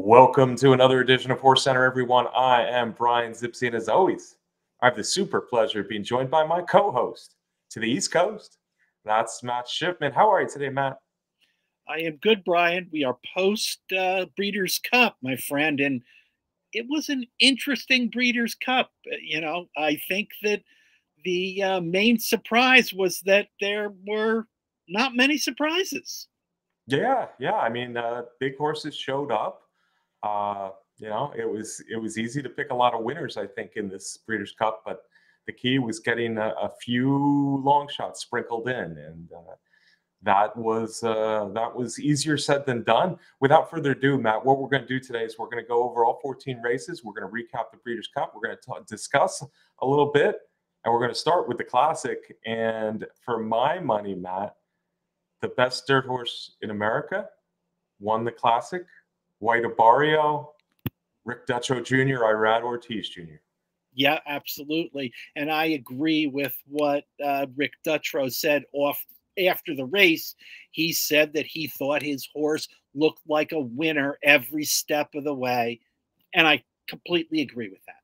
Welcome to another edition of HorseCenter, everyone. I am Brian Zipse, and as always, I have the super pleasure of being joined by my co-host to the East Coast. That's Matt Shifman. How are you today, Matt? I am good, Brian. We are post uh, Breeders' Cup, my friend, and it was an interesting Breeders' Cup. Uh, you know, I think that the uh, main surprise was that there were not many surprises. Yeah, yeah. I mean, uh, big horses showed up. Uh, you know, it was it was easy to pick a lot of winners, I think, in this Breeders' Cup, but the key was getting a, a few long shots sprinkled in, and uh, that was uh, that was easier said than done. Without further ado, Matt, what we're going to do today is we're going to go over all 14 races. We're going to recap the Breeders' Cup. We're going to discuss a little bit, and we're going to start with the Classic. And for my money, Matt, the best dirt horse in America won the Classic White Abarrio, Rick Dutrow Jr., Irad Ortiz Jr. Yeah, absolutely. And I agree with what uh, Rick Dutrow said off after the race. He said that he thought his horse looked like a winner every step of the way. And I completely agree with that.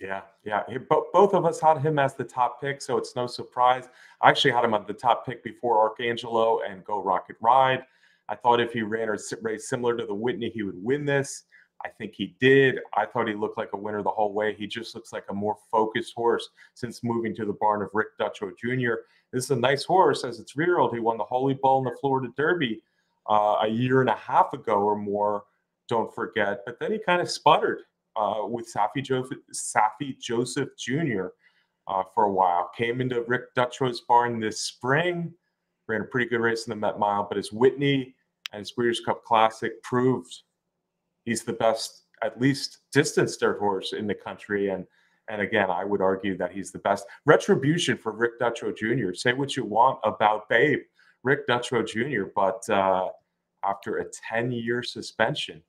Yeah, yeah. Both of us had him as the top pick, so it's no surprise. I actually had him at the top pick before Arcangelo and Geaux Rocket Ride. I thought if he ran a race similar to the Whitney, he would win this. I think he did. I thought he looked like a winner the whole way. He just looks like a more focused horse since moving to the barn of Rick Dutrow Jr. This is a nice horse as its rear old. He won the Holy Bull in the Florida Derby uh, a year and a half ago or more, don't forget. But then he kind of sputtered uh, with Saffie Joseph, Saffie Joseph Jr. Uh, for a while. Came into Rick Dutrow's barn this spring, ran a pretty good race in the Met Mile, but his Whitney and his Breeders' Cup Classic proved he's the best, at least distance dirt horse in the country. And and again, I would argue that he's the best. Retribution for Rick Dutrow Jr. Say what you want about Babe, Rick Dutrow Jr., but uh, after a 10 year suspension,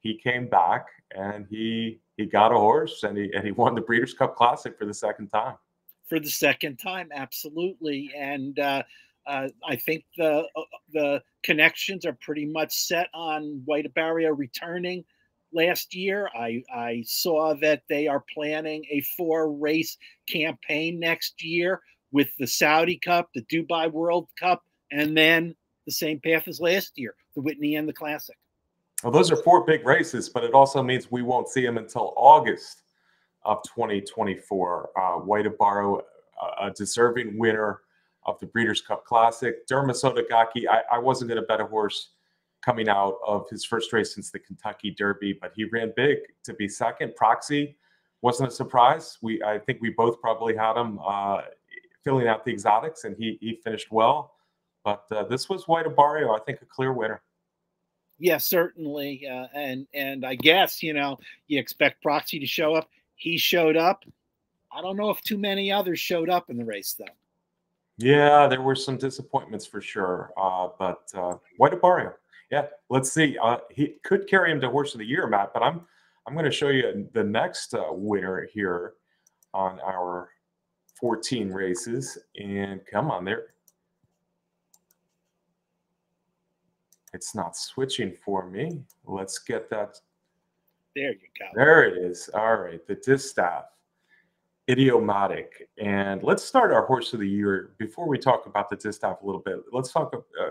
he came back and he he got a horse and he and he won the Breeders' Cup Classic for the second time. For the second time, absolutely. And uh, uh, I think the uh, the connections are pretty much set on White Abarrio returning last year. I, I saw that they are planning a four race campaign next year with the Saudi Cup, the Dubai World Cup, and then the same path as last year, the Whitney and the Classic. Well, those are four big races, but it also means we won't see them until August of 2024. Uh, White Abarrio, a deserving winner of the Breeders' Cup Classic. Derma Sotogake, I, I wasn't going to bet a horse coming out of his first race since the Kentucky Derby, but he ran big to be second. Proxy wasn't a surprise. We I think we both probably had him uh, filling out the exotics, and he he finished well. But uh, this was White Abarrio, I think, a clear winner. Yeah, certainly, uh, and and I guess you know you expect Proxy to show up. He showed up. I don't know if too many others showed up in the race though. Yeah, there were some disappointments for sure. Uh, but uh, White Abarrio, yeah, let's see. Uh, he could carry him to Horse of the Year, Matt. But I'm I'm going to show you the next uh, winner here on our 14 races. And come on, there. It's not switching for me. Let's get that. There you go. There it is. All right, the distaff idiomatic. And let's start our horse of the year before we talk about the distaff a little bit. Let's talk uh,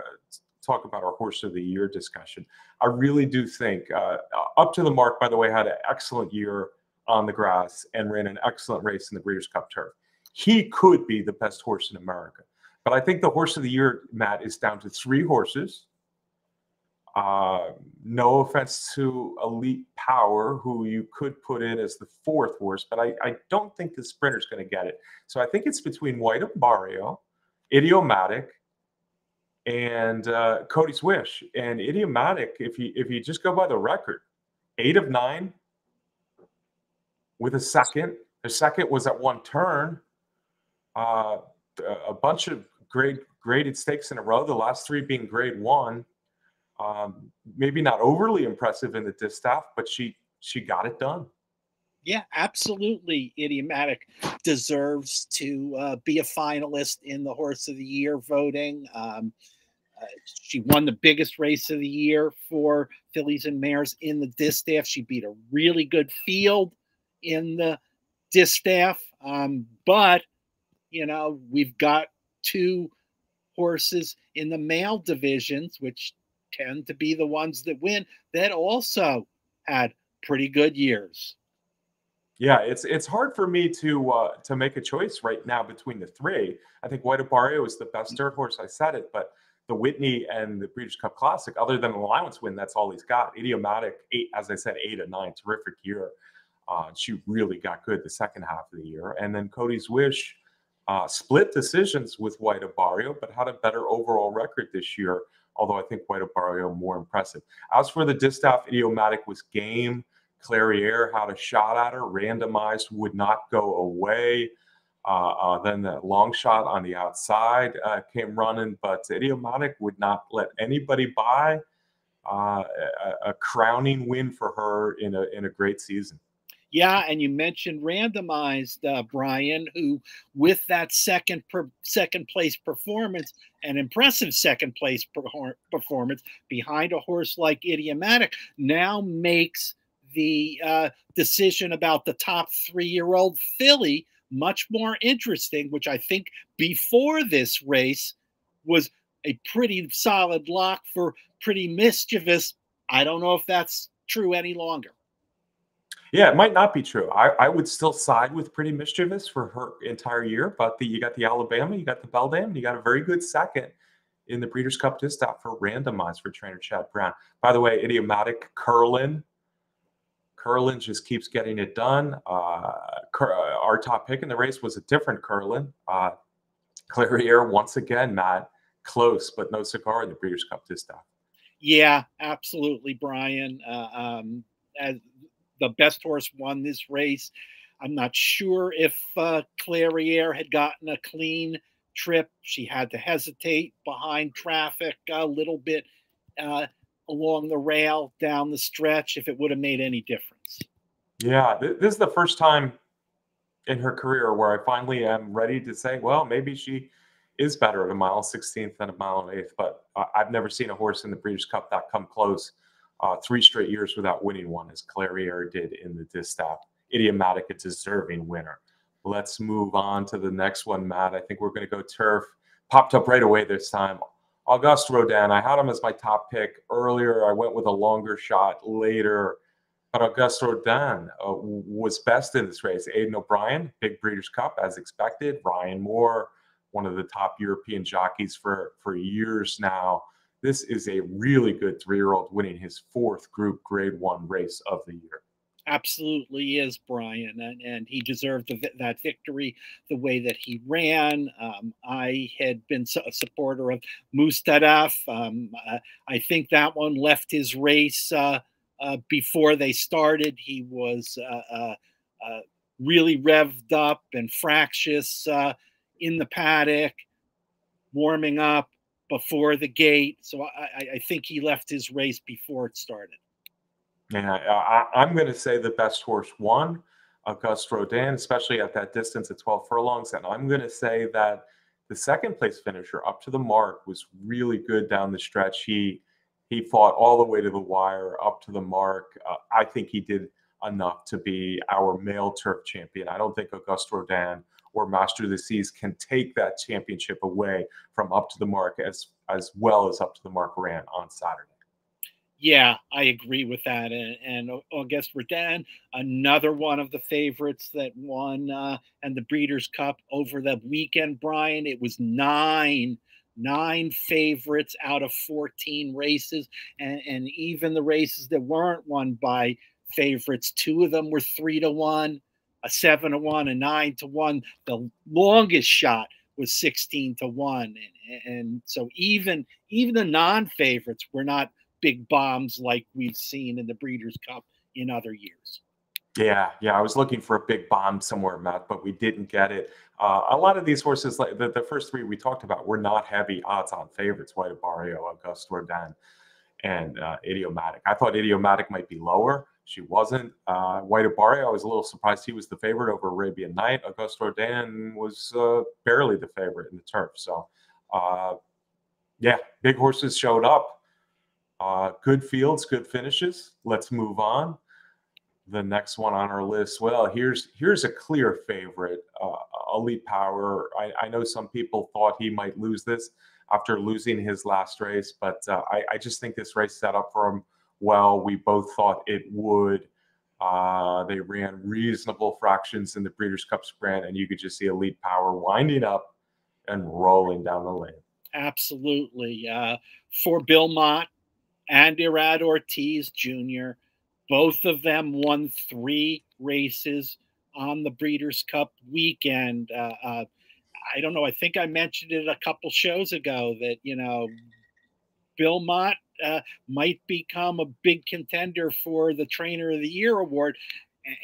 talk about our horse of the year discussion. I really do think uh, up to the mark. By the way, had an excellent year on the grass and ran an excellent race in the Breeders' Cup Turf. He could be the best horse in America. But I think the horse of the year, Matt, is down to three horses uh, no offense to Elite Power, who you could put in as the fourth horse, but I, I don't think the sprinter's going to get it. So I think it's between White Abarrio, Idiomatic, and uh, Cody's Wish. And Idiomatic, if you if you just go by the record, eight of nine with a second. The second was at one turn. Uh, a bunch of great graded stakes in a row. The last three being grade one. Um, maybe not overly impressive in the distaff, but she she got it done. Yeah, absolutely. Idiomatic deserves to uh, be a finalist in the Horse of the Year voting. Um, Uh, she won the biggest race of the year for fillies and mares in the distaff. She beat a really good field in the distaff. Um, but, you know, we've got two horses in the male divisions, which tend to be the ones that win, that also had pretty good years. Yeah, it's it's hard for me to uh, to make a choice right now between the three. I think White Abarrio is the best dirt horse. I said it, but the Whitney and the Breeders' Cup Classic, other than an allowance win, that's all he's got. Idiomatic, eight, as I said, eight and nine, terrific year. Uh, she really got good the second half of the year, and then Cody's Wish uh, split decisions with White Abarrio, but had a better overall record this year. Although I think White Barrio more impressive. As for the distaff, Idiomatic was game. Clairiere had a shot at her, randomized, would not go away. Uh, uh, then the long shot on the outside uh, came running, but Idiomatic would not let anybody by. Uh, a, a, crowning win for her in a in a great season. Yeah, and you mentioned randomized uh, Brian, who with that second per, second place performance, an impressive second place per, performance behind a horse like Idiomatic, now makes the uh, decision about the top three year old filly much more interesting, which I think before this race was a pretty solid lock for pretty mischievous. I don't know if that's true any longer. Yeah, it might not be true. I, I would still side with Pretty Mischievous for her entire year, but the, you got the Alabama, you got the Beldame, you got a very good second in the Breeders' Cup Distaff for randomized for trainer Chad Brown. By the way, idiomatic Curlin Curlin just keeps getting it done. Uh, uh, our top pick in the race was a different Curlin. Uh, Clairiere, once again, Matt, close, but no cigar in the Breeders' Cup Distaff. Yeah, absolutely, Brian. Uh, um, as the best horse won this race. I'm not sure if uh, Clairiere had gotten a clean trip. She had to hesitate behind traffic a little bit. Uh, along the rail down the stretch if it would have made any difference. Yeah, this is the first time in her career where I finally am ready to say, well, maybe she is better at a mile 16th than a mile and eighth. But I've never seen a horse in the Breeders' Cup that come close uh, three straight years without winning one, as Clairiere did in the distaff. Idiomatic, a deserving winner. Let's move on to the next one, Matt. I think we're going to go turf. Popped up right away this time. Auguste Rodin, I had him as my top pick earlier. I went with a longer shot later. But Auguste Rodin uh, was best in this race. Aidan O'Brien, big Breeders' Cup, as expected. Ryan Moore, one of the top European jockeys for, for years now. This is a really good three year old winning his fourth group grade one race of the year absolutely is Brian, and, and he deserved the, that victory the way that he ran. Um, I had been a supporter of Mostahdaf. Um, uh, I think that one left his race uh, uh, before they started. He was uh, uh, uh, really revved up and fractious in the paddock, warming up before the gate. So I, I think he left his race before it started. Yeah, I, am going to say the best horse won, Auguste Rodin, especially at that distance at 12 furlongs. And I'm going to say that the second place finisher up to the mark was really good down the stretch. He he fought all the way to the wire, up to the mark. Uh, I think he did enough to be our male turf champion. I don't think Auguste Rodin or Master of the Seas can take that championship away from up to the mark as as well as up to the mark ran on Saturday. Yeah, I agree with that. And, and Auguste Rodin, another one of the favorites that won uh, and the Breeders' Cup over the weekend, Brian. It was nine, nine favorites out of 14 races. And, and even the races that weren't won by favorites, two of them were three to one, a seven to one, a nine to one. The longest shot was 16 to one. And, and so even even the non-favorites were not big bombs like we've seen in the Breeders' Cup in other years. Yeah, yeah. I was looking for a big bomb somewhere, Matt, but we didn't get it. Uh, a lot of these horses, like the, the first three we talked about, were not heavy odds-on favorites. White Abarrio, Auguste Rodin, and uh, Idiomatic. I thought Idiomatic might be lower. She wasn't. Uh, White Abarrio, I was a little surprised he was the favorite over Arabian Night. Auguste Rodin was uh, barely the favorite in the turf. So uh, Yeah, big horses showed up. Uh, good fields, good finishes. Let's move on. The next one on our list. Well, here's here's a clear favorite. Uh, Elite Power. I, I know some people thought he might lose this after losing his last race, but uh, I, I just think this race set up for him well. We both thought it would. Uh, they ran reasonable fractions in the Breeders' Cup Sprint, and you could just see Elite Power winding up and rolling down the lane. Absolutely. Uh, for Bill Mott and Irad Ortiz Jr., both of them won three races on the Breeders' Cup weekend. Uh, uh, I don't know. I think I mentioned it a couple shows ago that, you know, Bill Mott uh, might become a big contender for the Trainer of the Year award.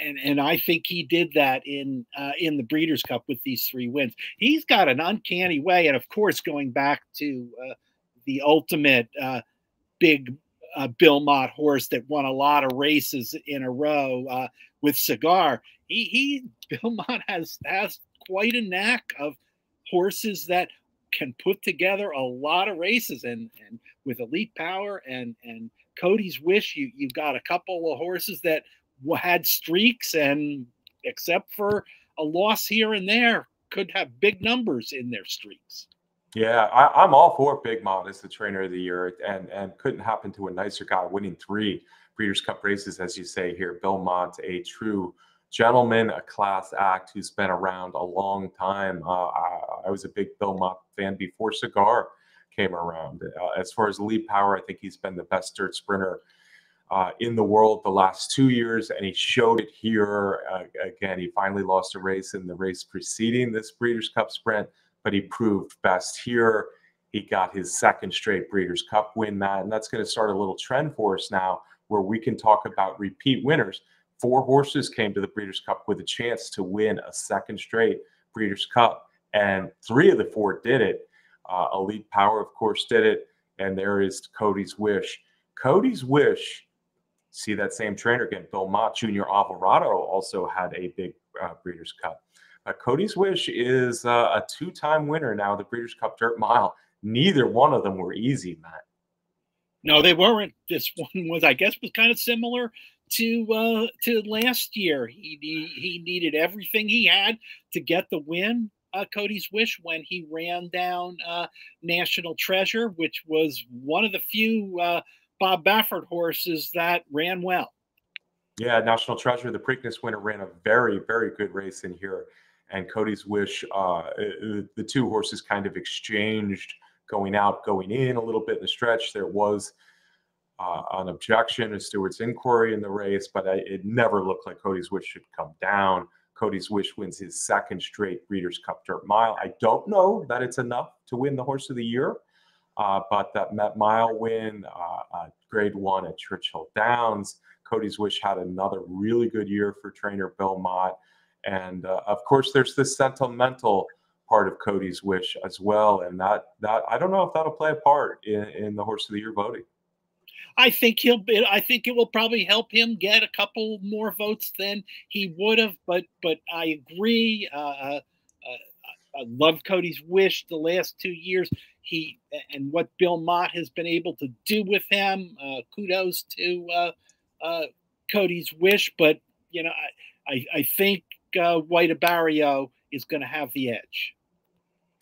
And, and I think he did that in uh, in the Breeders' Cup with these three wins. He's got an uncanny way, and of course, going back to uh, the ultimate uh, big uh, Bill Mott horse that won a lot of races in a row uh, with Cigar. He, he Bill Mott has has quite a knack of horses that can put together a lot of races and and with elite power and and Cody's wish you you got a couple of horses that had streaks and except for a loss here and there could have big numbers in their streaks. Yeah, I, am all for Bill Mott as the trainer of the year, and and couldn't happen to a nicer guy, winning three Breeders' Cup races, as you say here. Bill Mott, a true gentleman, a class act who's been around a long time. Uh, I, I, was a big Bill Mott fan before Cigar came around. Uh, as far as Elite Power, I think he's been the best dirt sprinter uh, in the world the last two years, and he showed it here. Uh, again, he finally lost a race in the race preceding this Breeders' Cup sprint, but he proved best here. He got his second straight Breeders' Cup win, Matt, and that's going to start a little trend for us now where we can talk about repeat winners four horses came to the Breeders' Cup with a chance to win a second straight Breeders' Cup, and three of the four did it. Uh, Elite Power, of course, did it, and there is Cody's Wish. Cody's Wish, see that same trainer again, Bill Mott Junior Alvarado also had a big uh, Breeders' Cup. Uh, Cody's Wish is uh, a two-time winner now, the Breeders' Cup Dirt Mile. Neither one of them were easy, Matt. No, they weren't. This one was, I guess, was kind of similar to uh, to last year. He, he, needed everything he had to get the win. Uh, Cody's wish when he ran down uh, National Treasure, which was one of the few uh, Bob Baffert horses that ran well. Yeah, National Treasure, the Preakness winner, ran a very very good race in here, and Cody's wish. Uh, uh, the two horses kind of exchanged going out, going in a little bit in the stretch. There was uh, an objection to stewards' inquiry in the race, but I, it never looked like Cody's Wish should come down. Cody's Wish wins his second straight Breeders' Cup Dirt Mile. I don't know that it's enough to win the Horse of the Year, uh, but that Met Mile win, uh, uh, Grade One at Churchill Downs. Cody's Wish had another really good year for trainer Bill Mott, and uh, of course, there's this sentimental part of Cody's Wish as well, and that that I don't know if that'll play a part in, in the Horse of the Year voting. I think he'll I think it will probably help him get a couple more votes than he would have. But but I agree. Uh, uh, uh, I love Cody's wish the last two years. He and what Bill Mott has been able to do with him. Uh, kudos to uh, uh, Cody's wish. But you know, I I, I think White Abarrio is going to have the edge.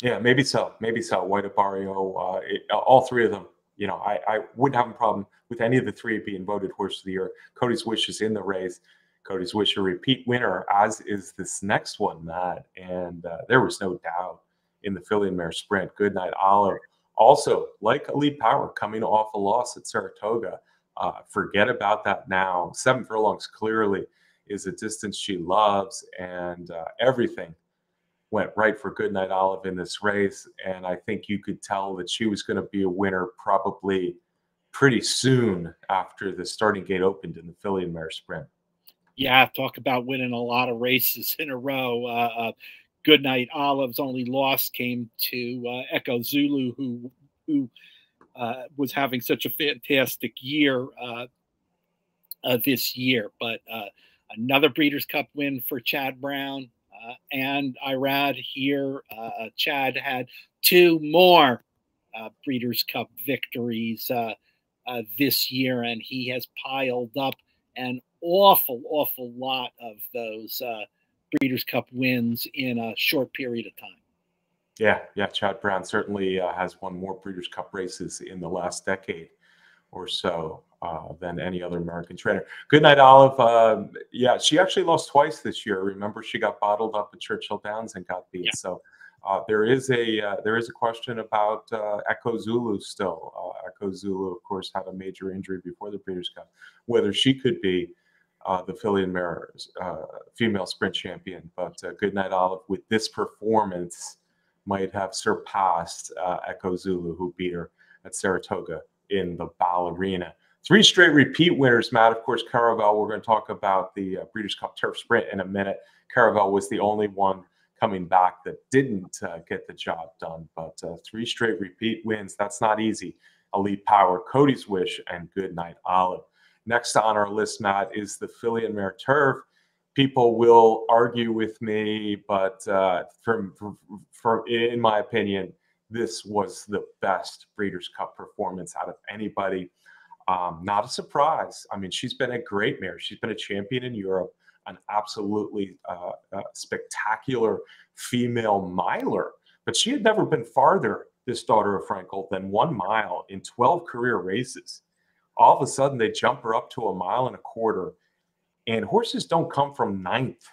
Yeah, maybe so. Maybe so. White Abarrio, all three of them you know, I, I wouldn't have a problem with any of the three being voted horse of the year. Cody's Wish is in the race. Cody's Wish a repeat winner, as is this next one, Matt. And uh, there was no doubt in the filly and mare sprint. Goodnight Olive, also like Elite Power, coming off a loss at Saratoga. Uh, forget about that now. Seven furlongs clearly is a distance she loves, and uh, everything went right for Goodnight Olive in this race. And I think you could tell that she was going to be a winner probably pretty soon after the starting gate opened in the filly and mare sprint. Yeah, talk about winning a lot of races in a row. Uh, uh, Goodnight Olive's only loss came to uh, Echo Zulu, who who uh, was having such a fantastic year uh, uh, this year. But another Breeders' Cup win for Chad Brown. Uh, and Irad here, uh, Chad had two more uh, Breeders' Cup victories uh, uh, this year, and he has piled up an awful, awful lot of those uh, Breeders' Cup wins in a short period of time. Yeah, yeah. Chad Brown certainly uh, has won more Breeders' Cup races in the last decade or so uh, than any other American trainer. Good night, Olive. Uh, yeah, she actually lost twice this year. Remember, she got bottled up at Churchill Downs and got beat. Yeah. So uh, there is a uh, there is a question about uh, Echo Zulu still. Uh, Echo Zulu, of course, had a major injury before the Breeders' Cup. Whether she could be the filly and mare female sprint champion, but Good night, Olive. With this performance might have surpassed uh, Echo Zulu, who beat her at Saratoga in the ballerina. Three straight repeat winners, Matt. Of course, Caravel. We're going to talk about the uh, Breeders' Cup Turf Sprint in a minute. Caravel was the only one coming back that didn't uh, get the job done, but uh, three straight repeat wins. That's not easy. Elite Power, Cody's Wish, and Good Night Olive. Next on our list, Matt, is the Filly and Mare Turf people will argue with me, but uh, from, from in my opinion, this was the best Breeders' Cup performance out of anybody. Um, not a surprise. I mean, she's been a great mare. She's been a champion in Europe, an absolutely uh, uh, spectacular female miler. But she had never been farther, this daughter of Frankel, than one mile in 12 career races. All of a sudden, they jump her up to a mile and a quarter and horses don't come from ninth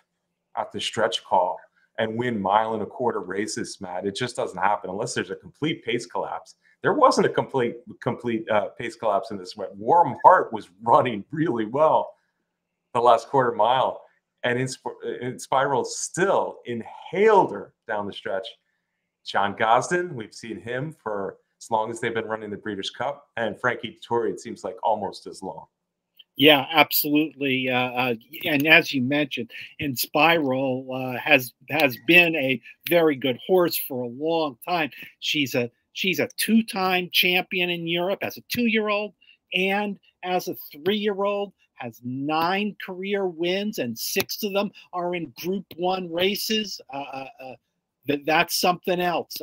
at the stretch call and win mile and a quarter races, Matt. It just doesn't happen unless there's a complete pace collapse. There wasn't a complete complete uh, pace collapse in this one. Warm Heart was running really well the last quarter mile, and Inspiral still inhaled her down the stretch. John Gosden, we've seen him for as long as they've been running the Breeders' Cup, and Frankie Dettori, it seems like almost as long. Yeah, absolutely. Uh, uh, and as you mentioned, Inspiral uh, has has been a very good horse for a long time. She's a she's a two-time champion in Europe as a two-year-old and as a three-year-old. Has nine career wins, and six of them are in Group One races. Uh, uh, uh, that that's something else.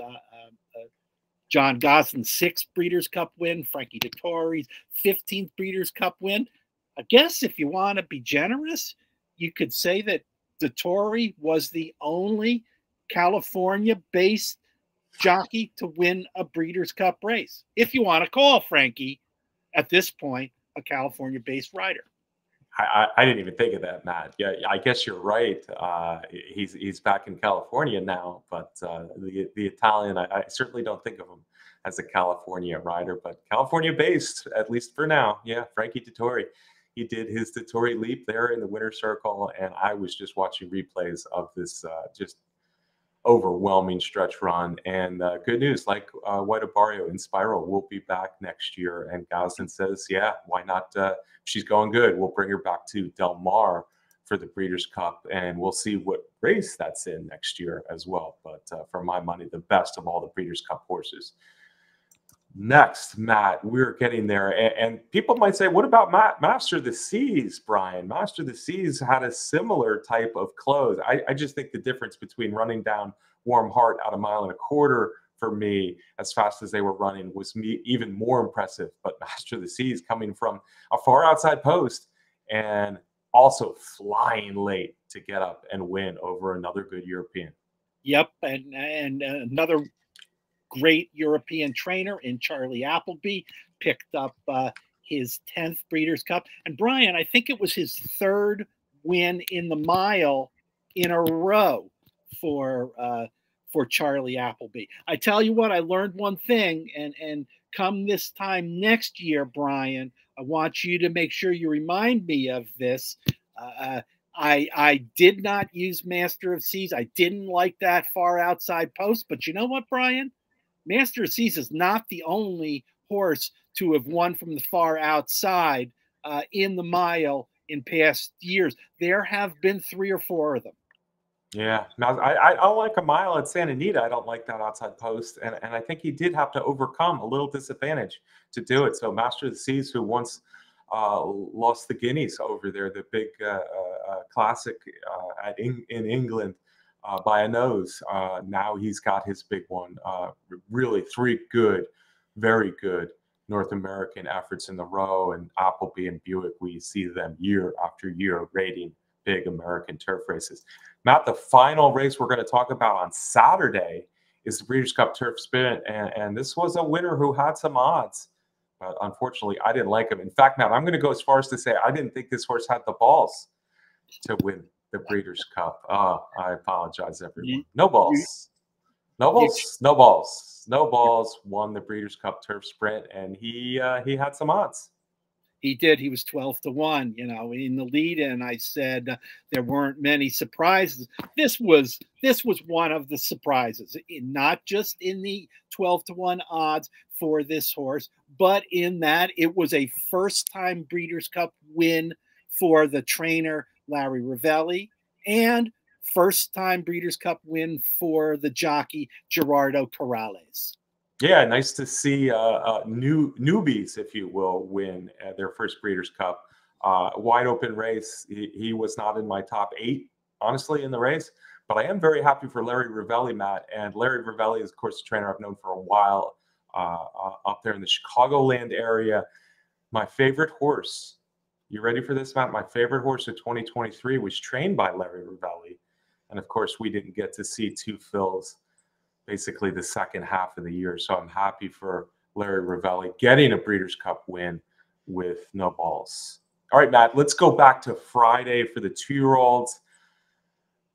John Gosden's sixth Breeders' Cup win, Frankie Dettori's 15th Breeders' Cup win. I guess if you want to be generous, you could say that Dettori was the only California based jockey to win a Breeders' Cup race. If you want to call Frankie at this point a California based rider. I, I, didn't even think of that, Matt. Yeah, I guess you're right. Uh, he's he's back in California now, but uh, the the Italian, I, I, certainly don't think of him as a California rider, but California based, at least for now. Yeah, Frankie Dettori he did his Dettori leap there in the winner's circle, and I was just watching replays of this uh, just overwhelming stretch run. And uh, good news, like uh, White Abarrio Inspiral will be back next year. And Gosden says, yeah, why not? Uh, she's going good. We'll bring her back to Del Mar for the Breeders' Cup, and we'll see what race that's in next year as well. But uh, for my money, the best of all the Breeders' Cup horses. Next, Matt, we're getting there. And, and, people might say, what about Master the Seas, Brian? Master the Seas had a similar type of close. I, I just think the difference between running down Warm Heart out a mile and a quarter for me as fast as they were running was me even more impressive. But Master the Seas coming from a far outside post and also flying late to get up and win over another good European. Yep, and and uh, another great European trainer in Charlie Appleby, picked up uh, his 10th Breeders' Cup. And Brian, I think it was his third win in the mile in a row for uh, for Charlie Appleby. I tell you what, I learned one thing, and and come this time next year, Brian, I want you to make sure you remind me of this. Uh, uh I I did not use Master of Seas. I didn't like that far outside post, but you know what, Brian? Master of Seas is not the only horse to have won from the far outside uh, in the mile in past years. There have been three or four of them. Yeah, now I, I like a mile at Santa Anita. I don't like that outside post, and and I think he did have to overcome a little disadvantage to do it. So Master of the Seas, who once uh, lost the Guineas over there, the big uh, uh, uh classic uh, in, in England, uh, by a nose. Uh, now he's got his big one. Uh, really, three good very good North American efforts in the row. And Appleby and Buick, we see them year after year rating big American turf races. Matt, the final race we're going to talk about on Saturday is the Breeders' Cup Turf Sprint. And, and this was a winner who had some odds. But unfortunately, I didn't like him. In fact, Matt, I'm going to go as far as to say I didn't think this horse had the balls to win the Breeders' Cup. Oh, I apologize, everyone. Nobals. No balls. Nobals. No balls. Won the Breeders' Cup Turf Sprint, and he uh, he had some odds. He did. He was twelve to one. You know, in the lead, and I said uh, there weren't many surprises. This was this was one of the surprises, not just in the twelve to one odds for this horse, but in that it was a first time Breeders' Cup win for the trainer Larry Rivelli, and first time Breeders' Cup win for the jockey Gerardo Corrales. Yeah, nice to see uh, uh, new newbies, if you will, win uh, their first Breeders' Cup. Uh, wide open race. He, he, was not in my top eight, honestly, in the race, but I am very happy for Larry Rivelli, Matt. And Larry Rivelli is, of course, a trainer I've known for a while uh, uh, up there in the Chicagoland area. My favorite horse you ready for this, Matt? My favorite horse of 2023 was trained by Larry Rivelli. And of course, we didn't get to see Two Phil's basically the second half of the year. So I'm happy for Larry Rivelli getting a Breeders' Cup win with Nobals. All right, Matt, let's go back to Friday for the two year olds.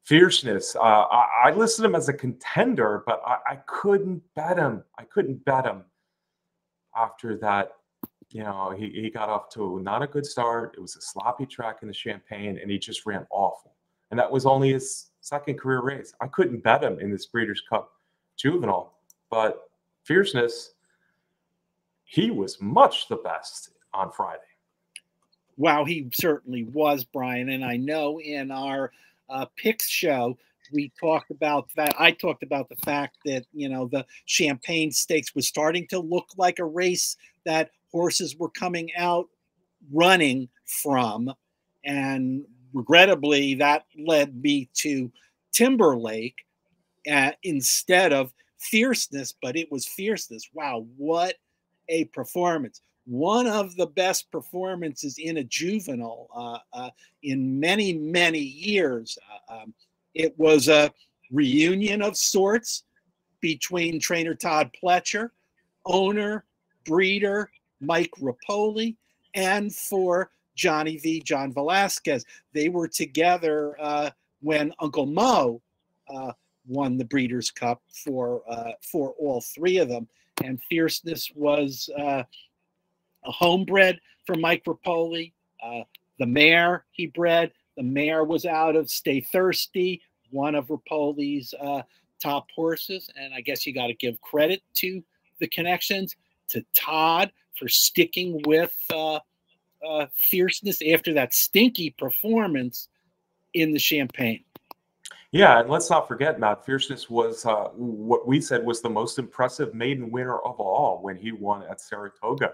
Fierceness. Uh, I, I, listed him as a contender, but I, I couldn't bet him. I couldn't bet him after that you know, he, he got off to not a good start. It was a sloppy track in the Champagne, and he just ran awful. And that was only his second career race. I couldn't bet him in this Breeders' Cup Juvenile, but fierceness, he was much the best on Friday. Wow, he certainly was, Brian. And I know in our uh, picks show, we talked about that. I talked about the fact that, you know, the Champagne Stakes was starting to look like a race that horses were coming out running from. And regrettably, that led me to Timberlake uh, instead of fierceness, but it was fierceness. Wow, what a performance! One of the best performances in a juvenile uh, uh, in many, many years. Uh, um, it was a reunion of sorts between trainer Todd Pletcher, owner, breeder, Mike Repole and for Johnny V. John Velazquez. They were together uh, when Uncle Mo uh, won the Breeders' Cup for uh, for all three of them. And Fierceness was uh, a homebred for Mike Repole. Uh, the mare he bred. The mare was out of Stay Thirsty, one of Repole's uh, top horses. And I guess you got to give credit to the connections to Todd for sticking with uh, uh, fierceness after that stinky performance in the Champagne. Yeah, and let's not forget, Matt, Fierceness was uh, what we said was the most impressive maiden winner of all when he won at Saratoga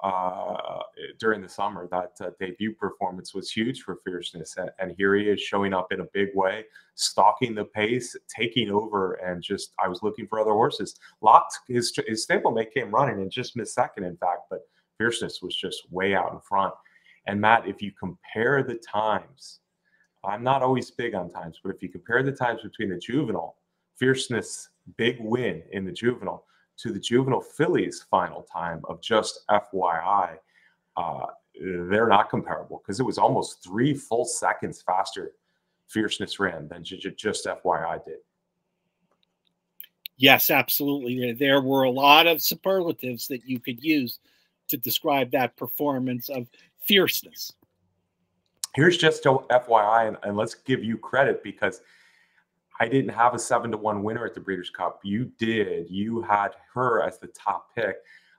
uh, during the summer. That uh, debut performance was huge for Fierceness, and, and, here he is showing up in a big way, stalking the pace, taking over, and just I was looking for other horses. Locked his his stablemate came running and just missed second, in fact, but Fierceness was just way out in front. And Matt, if you compare the times, I'm not always big on times, but if you compare the times between the juvenile, Fierceness big win in the juvenile to the juvenile fillies final time of just FYI, uh, they're not comparable because it was almost three full seconds faster fierceness ran than just FYI did. Yes, absolutely. There were a lot of superlatives that you could use to describe that performance of fierceness. Here's just a FYI, and, and let's give you credit because – I didn't have a seven to one winner at the Breeders' Cup. You did. You had her as the top pick.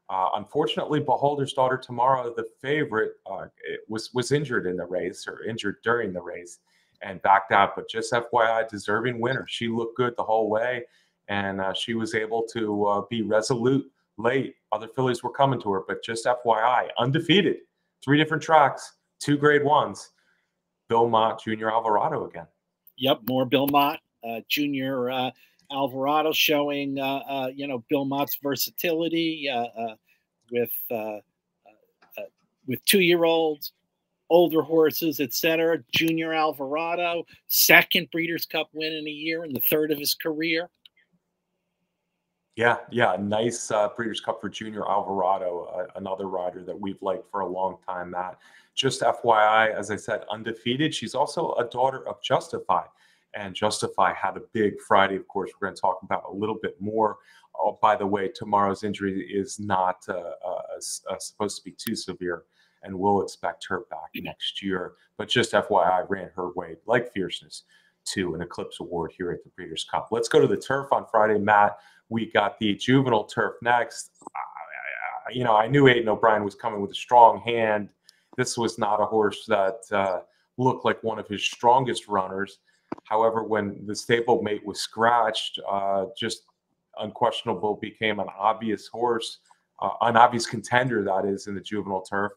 Uh, unfortunately, Beholder's daughter Tamara, the favorite, uh, was was injured in the race or injured during the race and backed out. But just FYI, deserving winner. She looked good the whole way, and uh, she was able to uh, be resolute late. Other fillies were coming to her, but just FYI, undefeated. Three different tracks, two grade ones. Bill Mott, Junior Alvarado again. Yep, more Bill Mott Junior uh, Alvarado showing, uh, uh, you know, Bill Mott's versatility uh, uh with uh, uh, with two year olds, older horses, etc. Junior Alvarado, second Breeders' Cup win in a year, and the third of his career. Yeah, yeah, nice uh, Breeders' Cup for Junior Alvarado, uh, another rider that we've liked for a long time. Matt, just FYI, as I said, undefeated. She's also a daughter of Justify, and Justify had a big Friday. Of course, we're going to talk about a little bit more. Oh, by the way, Tamara's injury is not uh, uh, uh supposed to be too severe, and we'll expect her back next year. But just FYI, ran her way like fierceness to an Eclipse Award here at the Breeders' Cup. Let's go to the turf on Friday, Matt. We got the juvenile turf next. Uh, you know, I knew Aidan O'Brien was coming with a strong hand. This was not a horse that uh, looked like one of his strongest runners. However, when the stablemate was scratched, uh, just unquestionable became an obvious horse, uh, an obvious contender, that is, in the juvenile turf.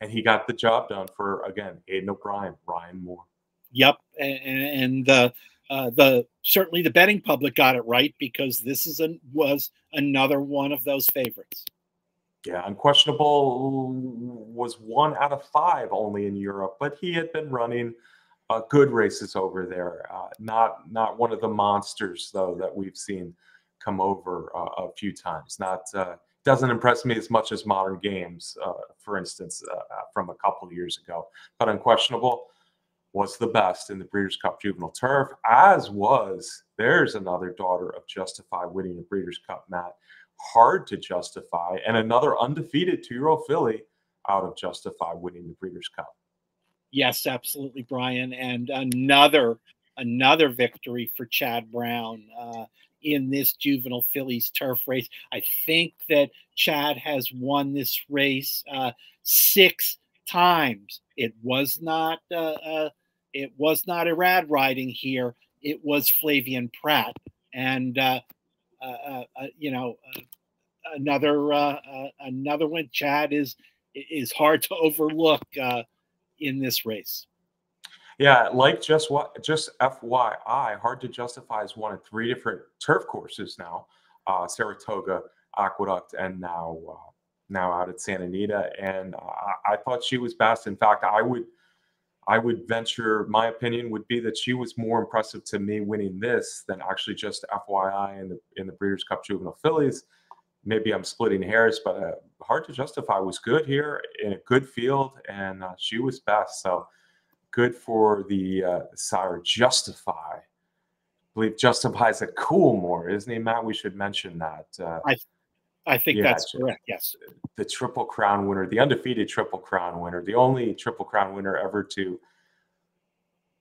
And he got the job done for, again, Aidan O'Brien, Ryan Moore. Yep. And, and the uh, the certainly the betting public got it right because this is a was another one of those favorites. Yeah, unquestionable was one out of five only in Europe, but he had been running uh, good races over there. Uh, not not one of the monsters though that we've seen come over uh, a few times. Not uh, doesn't impress me as much as Modern Games, uh, for instance, from a couple years ago. But unquestionable was the best in the Breeders' Cup Juvenile Turf, as was there's another daughter of Justify winning the Breeders' Cup, Matt. Hard to justify, and another undefeated two year old filly out of Justify winning the Breeders' Cup. Yes, absolutely, Brian. And another another victory for Chad Brown uh, in this juvenile fillies turf race. I think that Chad has won this race uh, six times. It was not uh, uh, it was not Irad riding here. It was Flavien Prat, and uh, uh, uh, uh you know another another one. Chad is is hard to overlook in this race. Yeah, like just what just FYI, hard to justify is one of three different turf courses now: uh, Saratoga, Aqueduct, and now uh, now out at Santa Anita, and I, I, thought she was best. In fact, I would I would venture my opinion would be that she was more impressive to me winning this than actually just FYI in the in the Breeders' Cup Juvenile Fillies. Maybe I'm splitting hairs, but uh, hard to justify was good here in a good field, and uh, she was best. So good for the uh, sire Justify. I believe Justify is a Coolmore, isn't he, Matt? We should mention that. Uh, I I think yeah, that's correct. Yes. The Triple Crown winner, the undefeated Triple Crown winner, the only Triple Crown winner ever to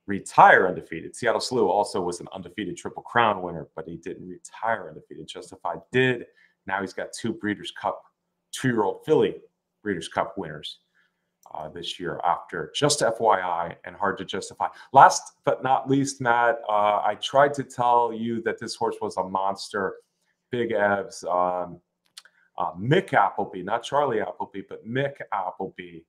retire undefeated. Seattle Slew also was an undefeated Triple Crown winner, but he didn't retire undefeated. Justified did. Now he's got two Breeders' Cup, two year old filly Breeders' Cup winners uh, this year after just FYI and hard to justify. Last but not least, Matt, uh, I tried to tell you that this horse was a monster. Big Evs. Um, uh, Mick Appleby, not Charlie Appleby, but Mick Appleby.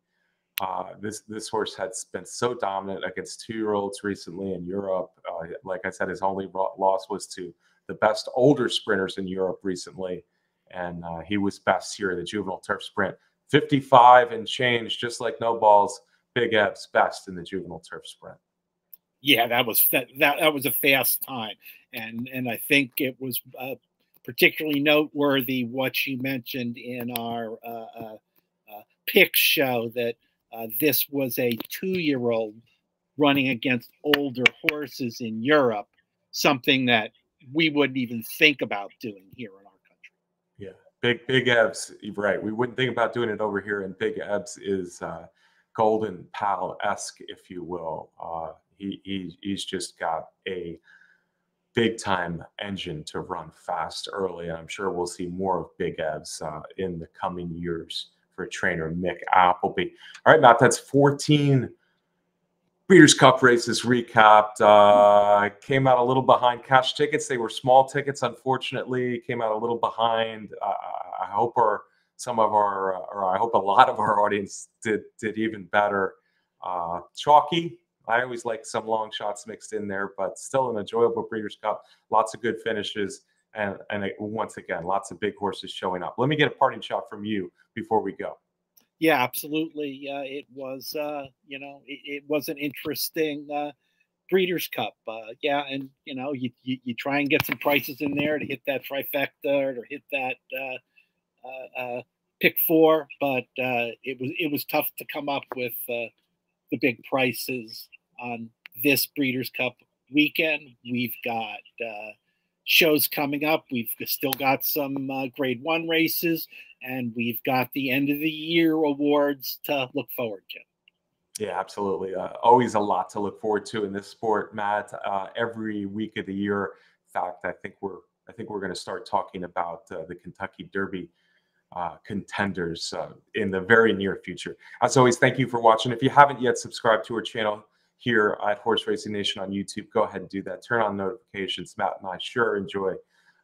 Uh, this this horse has been so dominant against two year olds recently in Europe. Uh, like I said, his only loss was to the best older sprinters in Europe recently, and uh, he was best here in the juvenile turf sprint. 55 and change, just like Nobals. Big Evs best in the juvenile turf sprint. Yeah, that was that that was a fast time, and and I think it was uh, particularly noteworthy what you mentioned in our uh, uh, uh pick show that uh, this was a two-year-old running against older horses in Europe, something that we wouldn't even think about doing here in. Yeah, big big Evs, right? We wouldn't think about doing it over here. And Big Evs is uh, Golden Pal esque, if you will. Uh, he, he he's just got a big time engine to run fast early. I'm sure we'll see more of Big Evs uh, in the coming years for trainer Mick Appleby. All right, Matt, that's 14 Breeders' Cup races recapped. Uh, came out a little behind cash tickets. They were small tickets, unfortunately. Came out a little behind. Uh, I hope our some of our, or I hope a lot of our audience did did even better. Uh, chalky, I always like some long shots mixed in there, but still an enjoyable Breeders' Cup. Lots of good finishes, and and once again, lots of big horses showing up. Let me get a parting shot from you before we go. Yeah, absolutely. Uh, it was, uh, you know, it, it, was an interesting uh, Breeders' Cup. Uh, yeah, and you know, you, you, you try and get some prices in there to hit that trifecta or hit that uh, uh, pick four, but it was it was tough to come up with the big prices on this Breeders' Cup weekend. We've got shows coming up. We've still got some uh, grade one races, and we've got the end of the year awards to look forward to. Yeah, absolutely. Uh, always a lot to look forward to in this sport, Matt. Uh, every week of the year. In fact, I think we're I think we're going to start talking about uh, the Kentucky Derby uh, contenders uh, in the very near future. As always, thank you for watching. If you haven't yet subscribed to our channel, here at Horse Racing Nation on YouTube, go ahead and do that. Turn on notifications. Matt and I sure enjoy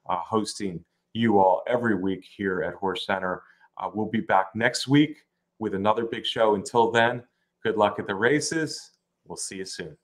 uh, hosting you all every week here at HorseCenter. Uh, we'll be back next week with another big show. Until then, good luck at the races. We'll see you soon.